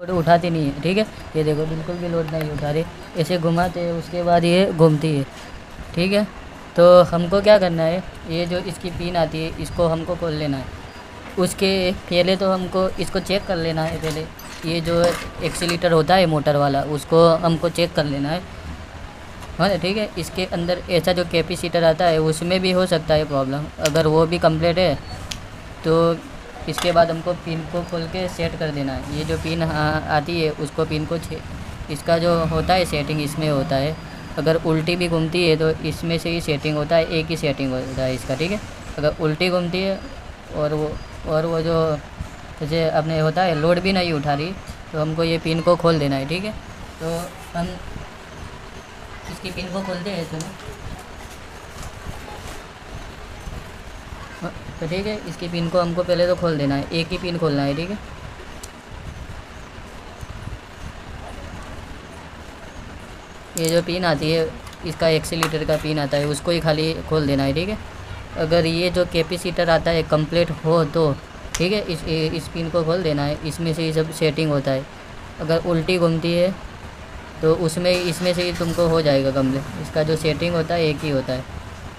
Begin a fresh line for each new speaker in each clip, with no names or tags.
Load उठाती नहीं है, ठीक है? ये देखो, बिल्कुल भी लोड नहीं उठा रही। ऐसे घुमाते हैं, उसके बाद ये घूमती है, ठीक है? तो हमको क्या करना है, ये जो इसकी पिन आती है, इसको हमको खोल लेना है। उसके पहले तो हमको इसको चेक कर लेना है पहले। ये जो एक्सीटर होता है मोटर वाला, उसको हमको चेक कर लेना है। हाँ ठीक है? इसके अंदर ऐसा जो कैपेसिटर आता है, उसमें भी हो सकता है प्रॉब्लम। अगर वो भी कंप्लीट है तो इसके बाद हमको पिन को खोल के सेट कर देना है। ये जो पिन आती है, उसको पिन को इसका जो होता है सेटिंग इसमें होता है। अगर उल्टी भी घूमती है तो इसमें से ही सेटिंग होता है, एक ही सेटिंग होता है इसका, ठीक है? अगर उल्टी घूमती है, और वो और वो जो, जैसे अपने होता है लोड भी नहीं उठा रही तो हमको ये पिन को खोल देना है, ठीक है? तो हम इसकी पिन को खोलते हैं सुनो तो ठीक है, इसकी पिन को हमको पहले तो खोल देना है। एक ही पिन खोलना है, ठीक है? ये जो पिन आती है, इसका एक्सीटर का पिन आता है, उसको ही खाली खोल देना है, ठीक है? अगर ये जो कैपेसिटर आता है कंप्लीट हो तो ठीक है? इस इस पिन को खोल देना है। इसमें से ही सब सेटिंग होता है। अगर उल्टी घूमती है तो उसमें, इसमें से ही तुमको हो जाएगा कंप्लीट इसका जो सेटिंग होता है, एक ही होता है।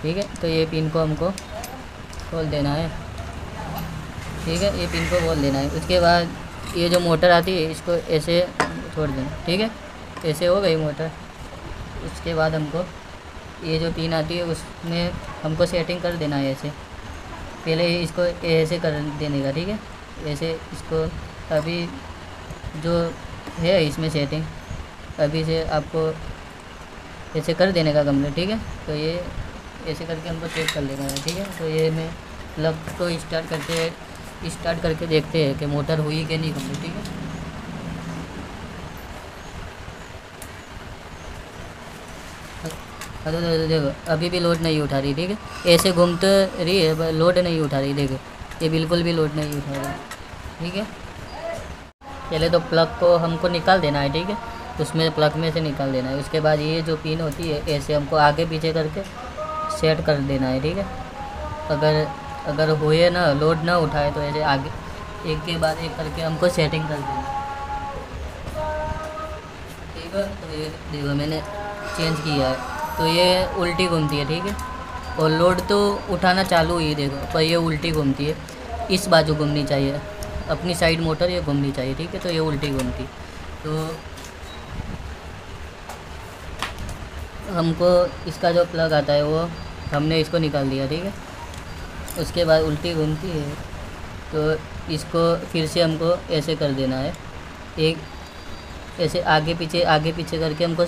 ठीक है? तो ये पिन को हमको खोल देना है। ठीक है, ये पिन को खोल देना है। उसके बाद ये जो मोटर आती है, इसको ऐसे छोड़ देना। ठीक है? ऐसे हो गई मोटर। उसके बाद हमको ये जो पिन आती है, उसमें हमको सेटिंग कर देना है ऐसे। पहले इसको ऐसे कर देने का, ठीक है? ऐसे इसको अभी जो है, इसमें सेटिंग अभी से आपको ऐसे कर देने का कंप्लीट ठीक है? तो ये ऐसे करके हमको चेक कर लेना है, ठीक है? तो ये मैं प्लग को स्टार्ट करके स्टार्ट करके देखते हैं कि मोटर हुई कि नहीं कंप्लीट ठीक है? अरे तो देखो, अभी भी लोड नहीं उठा रही, ठीक है? ऐसे घूमते रही है लोड नहीं उठा रही, देखो, ये बिल्कुल भी लोड नहीं उठा रही, ठीक है? पहले तो प्लग को हमको निकाल देना है, ठीक है? उसमें प्लग में से निकाल देना है, उसके बाद ये जो पिन होती है, ऐसे हमको आगे पीछे करके सेट कर देना है, ठीक है? अगर अगर हुए ना लोड ना उठाए तो ऐसे आगे, एक के बाद एक करके हमको सेटिंग कर देना। ठीक है? तो ये देखो, मैंने चेंज किया है। तो ये उल्टी घूमती है, ठीक है? और लोड तो उठाना चालू ही देखो, पर ये उल्टी घूमती है। इस बाजू घूमनी चाहिए। अपनी साइड मोटर ये घूमनी चाहिए, ठीक है? तो ये उल्टी घूमती तो हमको इसका जो प्लग आता है, वो हमने इसको निकाल दिया, ठीक है? उसके बाद उल्टी घूमती है। तो इसको फिर से हमको ऐसे कर देना है। एक ऐसे आगे पीछे आगे पीछे करके हमको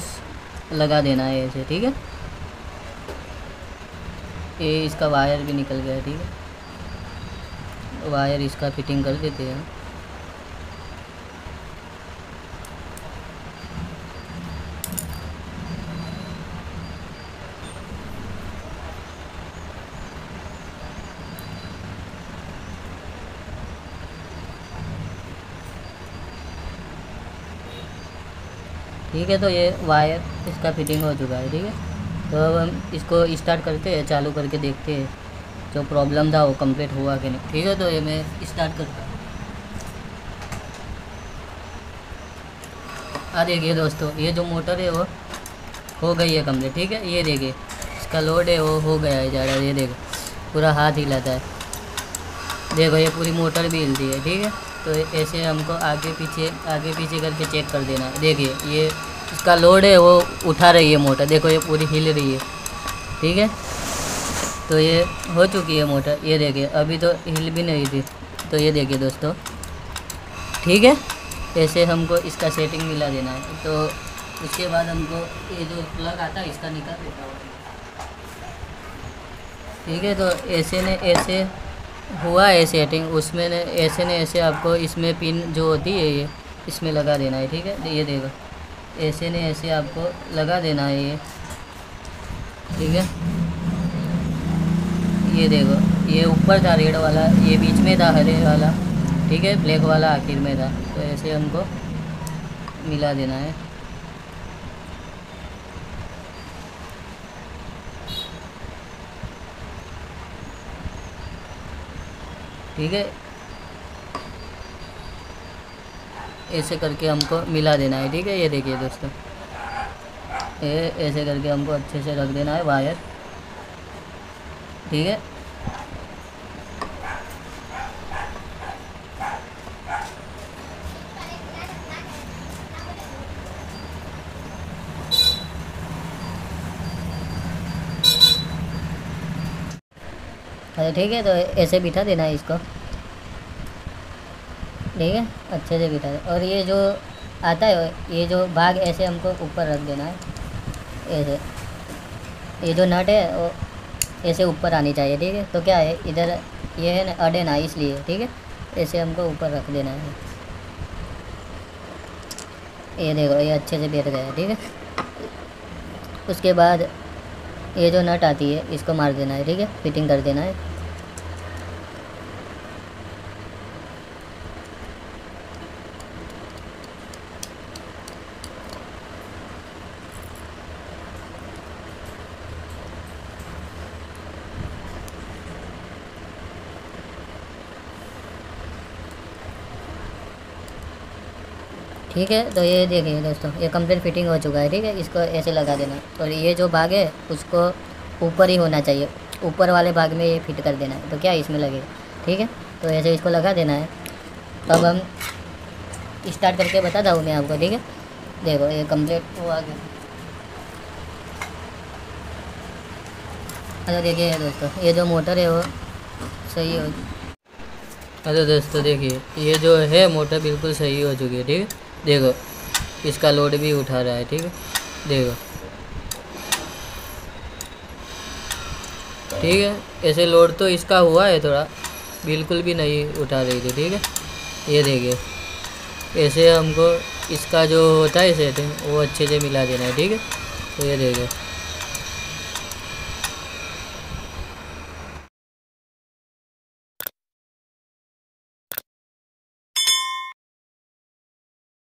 लगा देना है ऐसे, ठीक है? ये इसका वायर भी निकल गया, ठीक है? वायर इसका फिटिंग कर देते हैं। ठीक है तो ये वायर इसका फिटिंग हो चुका है, ठीक है? तो अब हम इसको स्टार्ट करते हैं, चालू करके देखते हैं, जो प्रॉब्लम था वो कंप्लीट हुआ कि नहीं। ठीक है तो ये मैं स्टार्ट करता हूँ। देखिए दोस्तों, ये जो मोटर है वो हो गई है कंप्लीट ठीक है? ये देखिए, इसका लोड है वो हो गया है ज़्यादा, ये देखो पूरा हाथ हिलाता है। देखो, ये पूरी मोटर भी हिलती है, ठीक है? तो ऐसे हमको आगे पीछे आगे पीछे करके चेक कर देना। है देखिए, ये इसका लोड है, वो उठा रही है मोटर। देखो, ये पूरी हिल रही है। ठीक है? तो ये हो चुकी है मोटर। ये देखिए, अभी तो हिल भी नहीं थी तो ये देखिए दोस्तों। ठीक है? ऐसे हमको इसका सेटिंग मिला देना। है तो उसके बाद हमको ये जो प्लग आता है, इसका निकाल देता हूँ। ठीक है? तो ऐसे ने, ऐसे हुआ है सेटिंग उसमें ने, ऐसे ने, ऐसे आपको इसमें पिन जो होती है ये, इसमें लगा देना है, ठीक है? ये देखो। ऐसे ने, ऐसे आपको लगा देना है ये, ठीक है? ये देखो, ये ऊपर था रेड वाला, ये बीच में था हरे वाला, ठीक है? ब्लैक वाला आखिर में था तो ऐसे हमको मिला देना है। ठीक है? ऐसे करके हमको मिला देना है, ठीक है? ये देखिए दोस्तों। ये ऐसे करके हमको अच्छे से रख देना है वायर ठीक है? अच्छा ठीक है तो ऐसे बिठा देना है इसको। ठीक है, अच्छे से बिठा दे। और ये जो आता है, ये जो भाग ऐसे हमको ऊपर रख देना है। ऐसे। ये जो नट है, वो ऐसे ऊपर आनी चाहिए, ठीक है? तो क्या है, इधर ये है ना, अडे ना, इसलिए, ठीक है? ऐसे हमको ऊपर रख देना है। ये देखो, ये अच्छे से बैठ गया, ठीक है? उसके बाद ये जो नट आती है, इसको मार देना है, ठीक है? फिटिंग कर देना है। ठीक है? तो ये देखिए दोस्तों, ये कंप्लीट फिटिंग हो चुका है, ठीक है? इसको ऐसे लगा देना। और ये जो भाग है, उसको ऊपर ही होना चाहिए। ऊपर वाले भाग में ये फिट कर देना है। तो क्या इसमें लगेगा ठीक है? तो ऐसे इसको लगा देना है। अब हम स्टार्ट करके बताता हूँ मैं आपको, ठीक है? देखो, ये कंप्लीट हो आ गया। अच्छा देखिए दोस्तों, ये जो मोटर है वो सही हो अच्छा दोस्तों देखिए, ये जो है, मोटर बिल्कुल सही हो चुकी है, ठीक है? देखो, इसका लोड भी उठा रहा है, ठीक है? देखो। ठीक है? ऐसे लोड तो इसका हुआ है थोड़ा, बिल्कुल भी नहीं उठा रही थी, ठीक है? ये देखिए, ऐसे हमको इसका जो होता है सेटिंग वो अच्छे से मिला देना है, ठीक है? तो ये देखिए।